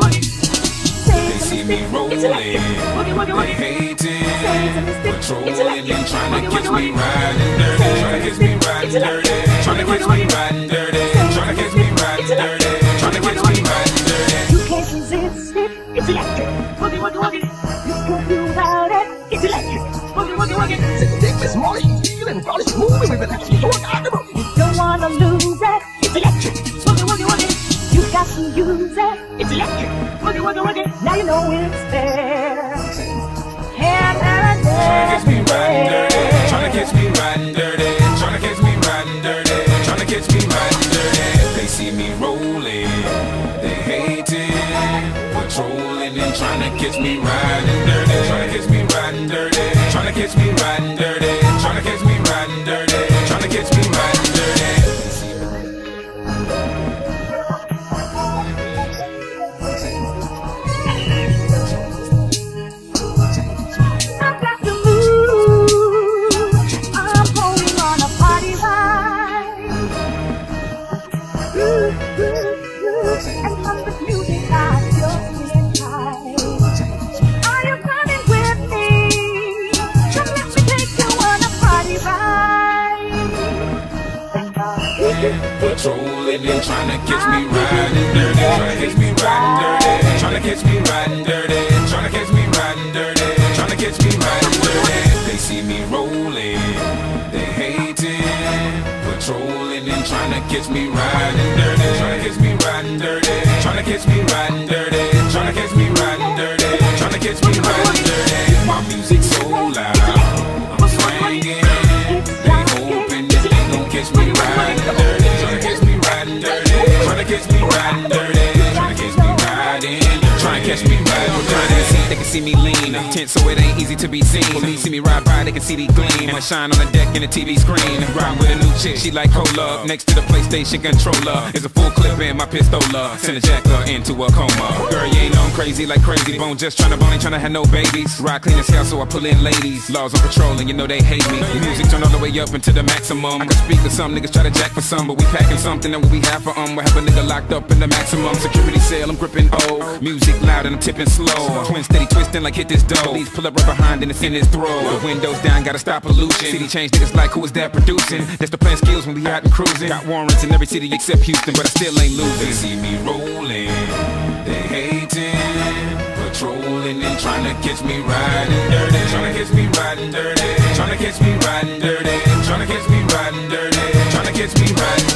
They see me rolling, they hating, patrolling me riding dirty, trying to catch me riding dirty, trying to me riding dirty, trying to me riding dirty, trying to me riding dirty. Two cases it's it's electric. You can't do without it, it's electric, wuggy wuggy wuggy. It's a ridiculous morning, feeling. You don't wanna lose. You use it. It's electric. Boogie, boogie, boogie. Now you know it's there. And and Tryna catch me riding dirty. Tryna catch me riding dirty. Tryna catch me riding dirty. Tryna catch me riding dirty. They see me rolling, they hate it. Patrolling and tryna catch me riding dirty. Tryna catch me riding dirty. Tryna catch me riding Catch me riding dirty. Catch me riding dirty. Catch me riding dirty. Catch me riding dirty. Catch me riding dirty. They see me rolling, they hate it. Patrolling and tryna catch me riding dirty. Tryna catch me riding dirty. Tryna catch me riding dirty. Tryna catch me riding dirty. Tryna catch me riding dirty. My music so riding. Tryna catch me riding dirty. They can see me lean, tense so it ain't easy to be seen. They see me ride by, they can see the gleam. And I shine on the deck in the TV screen. Riding with a new chick, she like cola. Next to the PlayStation controller is a full clip in my pistola. Send a jacker into a coma. Girl, you ain't known crazy like crazy. Bone just tryna bone, ain't tryna have no babies. Ride clean as hell, so I pull in ladies. Laws on patrol, and you know they hate me. The music turn all the way up into the maximum. I can speak to some niggas try to jack for some, but we packing something that we have for um. We have a nigga locked up in the maximum security cell. I'm gripping O. Music loud and I'm tipping slow. Twin steady twisting like hit this dough. Please pull up right behind and it's in his throat. The windows down, gotta stop pollution. City change niggas like who is that producing? That's the plan skills when we out and cruising. Got warrants in every city except Houston, but I still ain't losing. They see me rolling, they hating, patrolling and tryna catch me riding dirty. Tryna catch me riding dirty. Trying to catch me riding dirty. Trying to catch me riding dirty. Trying to catch me riding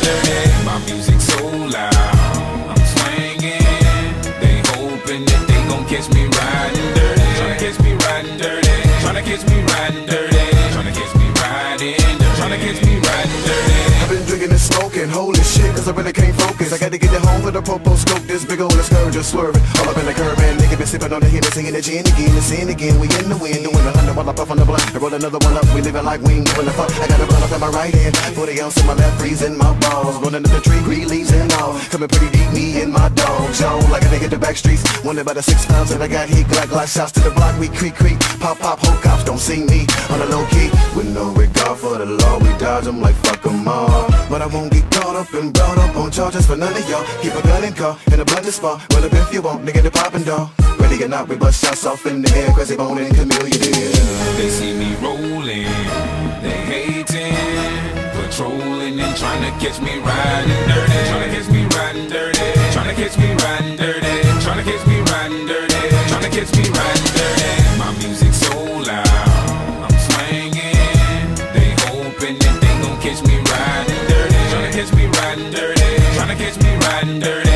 I really can't focus. I gotta get it home for the popo scope, this big old scourge just swerving. All up in the curb, and nigga been sipping on the hit, singing the gin again, and sin again. We in the wind, doing a hundred while I puff on the blunt. I roll another one up, we living like we ain't giving a fuck. I got a blunt up in my right hand, 40 ounce in my left, freezing my balls. Running to the tree, green leaves and all. Coming pretty deep, me and my dog zone. Like a nigga the back streets, wondering about the six pounds that I got here. Glock, glock shots to the block, we creak, creak. Pop, pop, whole cops don't see me on the low key. With no regard for the law, we dodge them like fuck 'em all. But I won't get caught up and brought up on charges for none of y'all. Keep a gun in car and a to spot. Well, if you want, nigga, the poppin' dog. Ready or not, we bust shots off in the air. Krayzie Bone and Chamillionaire. They see me rolling, they hating, patrolling and trying to catch me riding dirty. Trying to catch me riding dirty. Trying to catch me riding dirty. Trying to catch me riding dirty. Trying to catch me riding catch me riding dirty.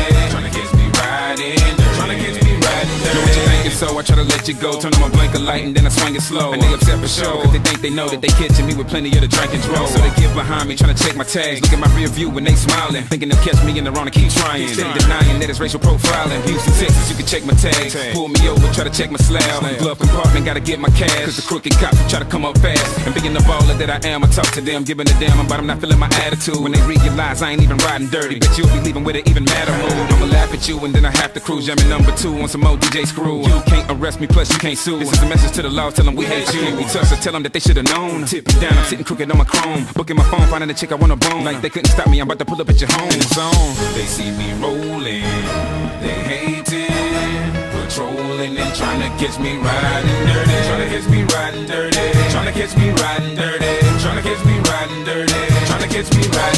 So I try to let you go. Turn on my blinker light and then I swing it slow. And they upset for sure, cause they think they know that they catching me with plenty of the drink and draw. So they get behind me, trying to check my tags. Look at my rear view when they smiling. Thinking they'll catch me in the wrong and keep trying. Steady denying that it's racial profiling. Houston, Texas, you can check my tags. Pull me over, try to check my slab. Glove compartment, gotta get my cash. Cause the crooked cops try to come up fast. And being the baller that I am, I talk to them, giving a damn about them not feeling my attitude. When they realize I ain't even riding dirty, bet you'll be leaving with an even madder mood. I'ma laugh at you and then I have to cruise. Jamming number two on some old DJ screw. You can't arrest me, plus you can't sue. This is a message to the law, tell them we hate you. We touch, so tell them that they should've known. Tip it down, I'm sitting crooked on my chrome. Booking my phone, finding the chick I wanna bone. Like they couldn't stop me, I'm about to pull up at your home. On. They see me rolling, they hating, controlling and trying to catch me riding dirty. Trying to catch me riding dirty. Trying to catch me riding dirty. Trying to catch me riding dirty. Trying to catch me riding